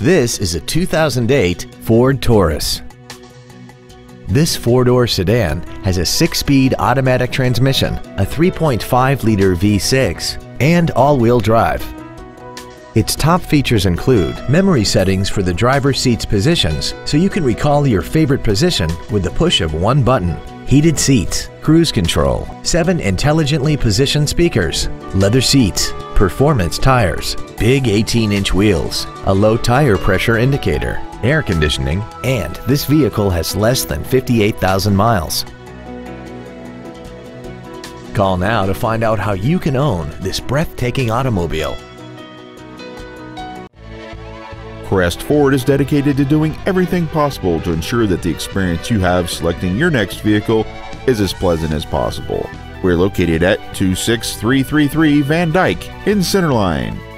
This is a 2008 Ford Taurus. This four-door sedan has a six-speed automatic transmission, a 3.5-liter V6, and all-wheel drive. Its top features include memory settings for the driver's seat's positions so you can recall your favorite position with the push of one button, heated seats, cruise control, seven intelligently positioned speakers, leather seats, performance tires, big 18-inch wheels, a low tire pressure indicator, air conditioning, and this vehicle has less than 58,000 miles. Call now to find out how you can own this breathtaking automobile. Crest Ford is dedicated to doing everything possible to ensure that the experience you have selecting your next vehicle is as pleasant as possible. We're located at 26333 Van Dyke in Centerline.